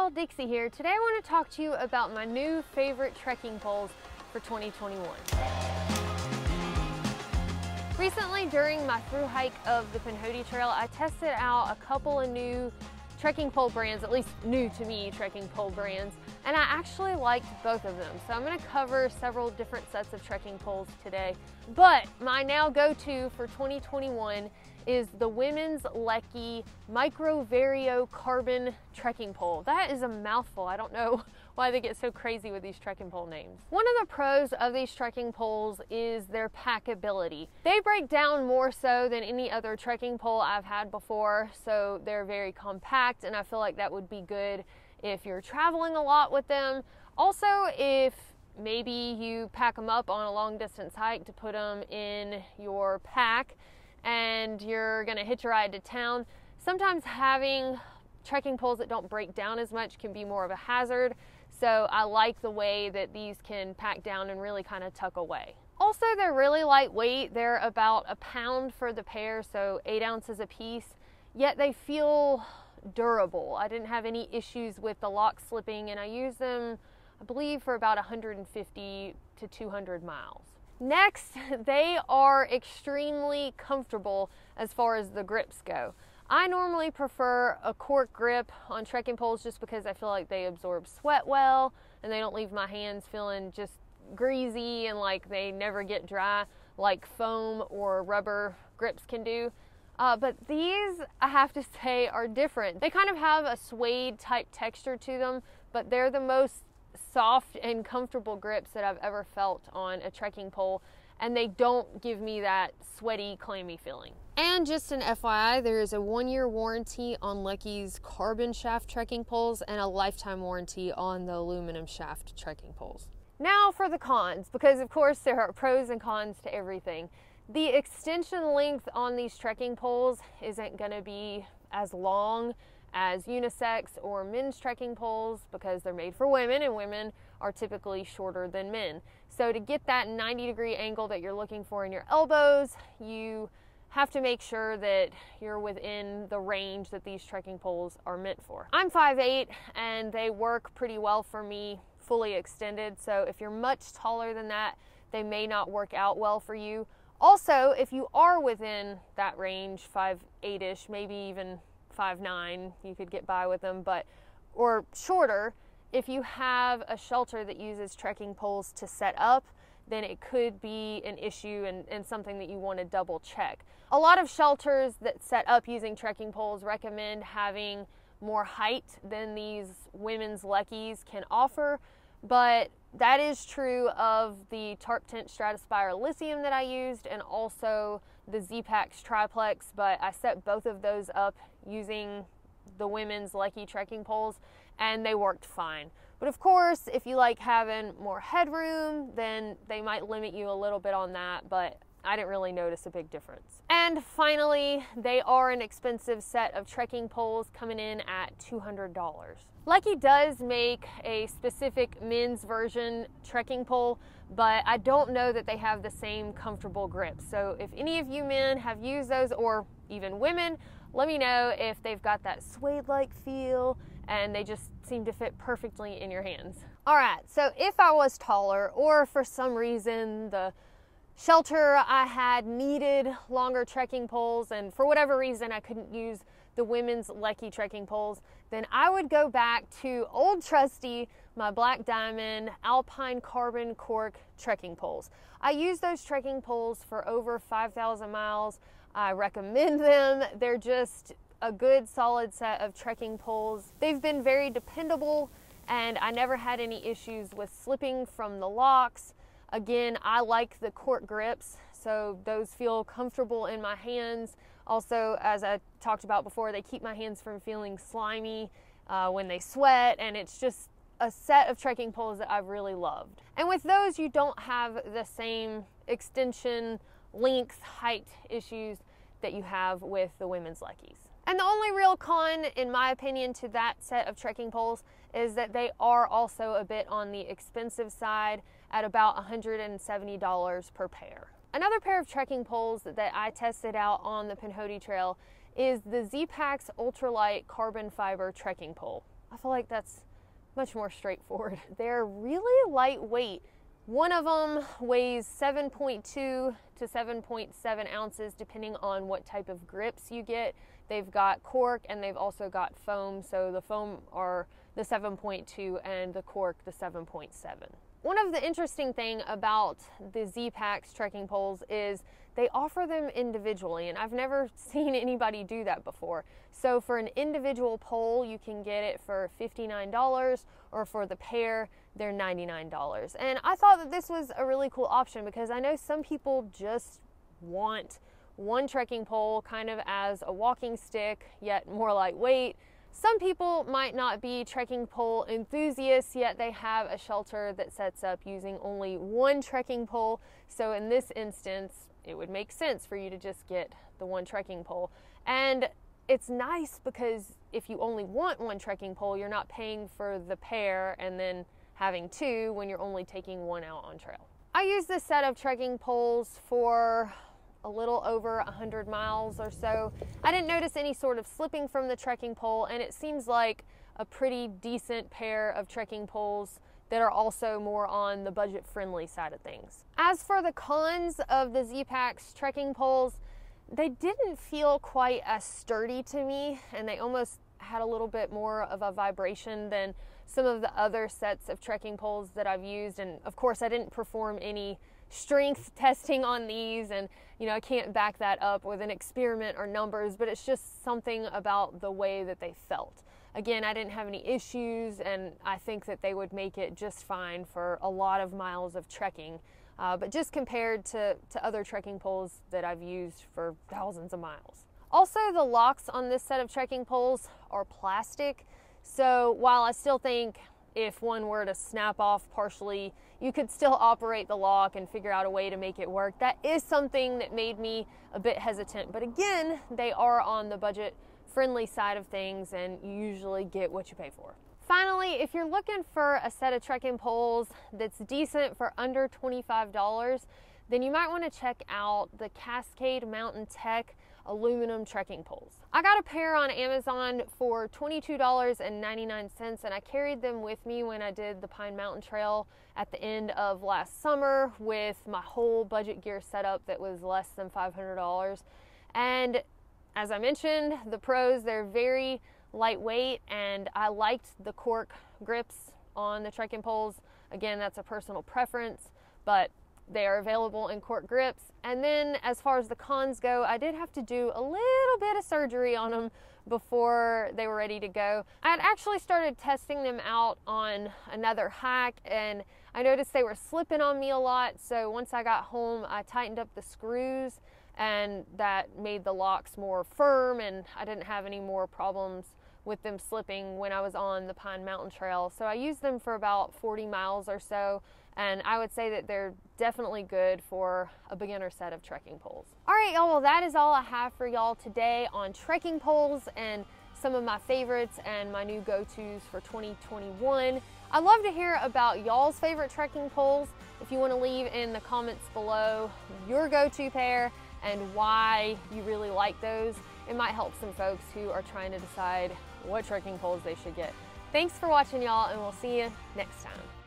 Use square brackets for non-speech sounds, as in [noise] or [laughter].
y'all, Dixie here. Today I want to talk to you about my new favorite trekking poles for 2021. Recently, during my through hike of the Pinhoti Trail, I tested out a couple of new trekking pole brands, at least new to me trekking pole brands, and I actually liked both of them. So I'm gonna cover several different sets of trekking poles today. But my now go-to for 2021 is the Women's Leki Micro Vario Carbon Trekking Pole. That is a mouthful. I don't know why they get so crazy with these trekking pole names. One of the pros of these trekking poles is their packability. They break down more so than any other trekking pole I've had before, so they're very compact and I feel like that would be good if you're traveling a lot with them. Also, if maybe you pack them up on a long distance hike to put them in your pack and you're gonna hitch a ride to town, sometimes having trekking poles that don't break down as much can be more of a hazard. So I like the way that these can pack down and really kind of tuck away. Also, they're really lightweight. They're about a pound for the pair, so eight ounces a piece, yet they feel durable. I didn't have any issues with the lock slipping and I use them, I believe, for about 150 to 200 miles. Next, [laughs] they are extremely comfortable as far as the grips go. I normally prefer a cork grip on trekking poles just because I feel like they absorb sweat well and they don't leave my hands feeling just greasy and like they never get dry like foam or rubber grips can do. Uh, but these, I have to [laughs] say, are different. They kind of have a suede type texture to them, but they're the most soft and comfortable grips that I've ever felt on a trekking pole and they don't give me that sweaty, clammy feeling. And just an FYI, there is a one year warranty on Leki's carbon shaft trekking poles and a lifetime warranty on the aluminum shaft trekking poles. Now for the cons, because of course there are pros and cons to everything. The extension length on these trekking poles isn't going to be as long as unisex or men's trekking poles because they're made for women and women are typically shorter than men. So to get that 90 degree angle that you're looking for in your elbows, you have to make sure that you're within the range that these trekking poles are meant for. I'm 5'8 and they work pretty well for me fully extended. So if you're much taller than that, they may not work out well for you. Also, if you are within that range, 5'8ish, maybe even 5'9, you could get by with them, but or shorter, if you have a shelter that uses trekking poles to set up, then it could be an issue and, and something that you want to double check. A lot of shelters that set up using trekking poles recommend having more height than these women's Lekis can offer, but that is true of the Tarptent Stratospire Lithium that I used and also the Zpacks Triplex, but I set both of those up using the women's Leki trekking poles and they worked fine. But of course, if you like having more headroom, then they might limit you a little bit on that, but I didn't really notice a big difference. And finally, they are an expensive set of trekking poles coming in at $200. Leki does make a specific men's version trekking pole, but I don't know that they have the same comfortable grip. So if any of you men have used those, or even women, let me know if they've got that suede-like feel and they just seem to fit perfectly in your hands. All right, so if I was taller or for some reason the shelter I had needed longer trekking poles and for whatever reason I couldn't use the women's Leki trekking poles, then I would go back to old trusty, my Black Diamond Alpine Carbon Cork trekking poles. I use those trekking poles for over 5,000 miles. I recommend [laughs] them. They're just a good solid set of trekking poles. They've been very dependable and I never had any issues with slipping from the locks. Again, I like the cork grips, so those feel comfortable in my hands. Also, as I talked about before, they keep my hands from feeling slimy uh, when they sweat, and it's just a set of trekking poles that I've really loved. And with those, you don't have the same extension, length, height issues that you have with the women's Lekis. And the only real con, in my opinion, to that set of trekking poles is that they are also a bit on the expensive side at about $170 per pair. Another pair of trekking poles that I tested out on the Pinhoti Trail is the Zpacks Ultralight Carbon Fiber Trekking Pole. I feel like that's much more straightforward. [laughs] They're really lightweight. One of them weighs 7.2 to 7.7 ounces, depending on what type of grips you get. They've got cork and they've also got foam. So the foam are the 7.2 and the cork the 7.7. One of the interesting thing about the Zpacks trekking poles is they offer them individually and I've never [laughs] seen anybody do that before. So for an individual pole, you can get it for $59 or for the pair, they're $99. And I thought that this was a really cool option because I know some people just want one trekking pole kind of as a walking stick, yet more lightweight. Some people might not be trekking pole enthusiasts, yet they have a shelter that sets up using only one trekking pole. So in this instance, it would make sense for you to just get the one trekking pole. And it's nice because if you only want one trekking pole, you're not paying for the pair and then having two when you're only taking one out on trail. I use this set of trekking poles for a little over 100 miles or so. I didn't notice any sort of slipping from the trekking pole, and it seems like a pretty decent pair of trekking poles that are also more on the budget friendly side of things. As for the cons of the Zpacks trekking poles, they didn't feel quite as sturdy to me and they almost had a little bit more of a vibration than some of the other sets of trekking poles that I've used. And of course, I didn't perform any strength testing on these and you know I can't back that up with an experiment or numbers but it's just something about the way that they felt Again, I didn't have any issues, and I think that they would make it just fine for a lot of miles of trekking. Uh, but just compared to, to other trekking poles that I've used for thousands of miles. Also, the locks on this set of trekking poles are plastic. So while I still think if one were to snap off partially, you could still operate the lock and figure out a way to make it work. That is something that made me a bit hesitant. But again, they are on the budget friendly side of things and you usually get what you pay for. Finally, if you're looking for a set of trekking poles that's decent for under $25, then you might want to check out the Cascade Mountain Tech aluminum trekking poles. I got a pair on Amazon for $22.99 and I carried them with me when I did the Pine Mountain Trail at the end of last summer with my whole budget gear setup that was less than $500. And as I mentioned, the pros, they're very lightweight and I liked the cork grips on the trekking poles. Again, that's a personal preference, but they are available in cork grips. And then as far as the cons go, I did have to do a little bit of surgery on them before they were ready to go. I had actually started testing them out on another hike and I noticed they were slipping on me a lot. So once I got home, I tightened up the screws and that made the locks more firm and I didn't have any more problems with them slipping when I was on the Pine Mountain Trail. So I used them for about 40 miles or so and I would say that they're definitely good for a beginner set of trekking poles. All right, y'all, well, that is all I have for y'all today on trekking poles and some of my favorites and my new go-tos for 2021. I'd love to hear about y'all's favorite trekking poles. If you want to leave in the comments below your go-to pair and why you really like those. It might help some folks who are trying to decide what trekking poles they should get. Thanks for watching y'all and we'll see you next time.